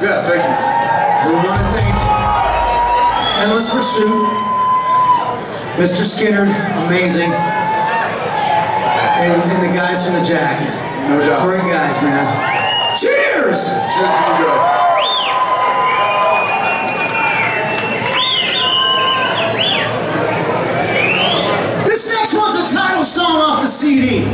Yeah, thank you. And we want to thank Endless Pursuit, Mr. Skinner, amazing, and, and the guys from the Jack. No doubt. Great guys, man. Cheers! Cheers to you guys. This next one's a title song off the CD.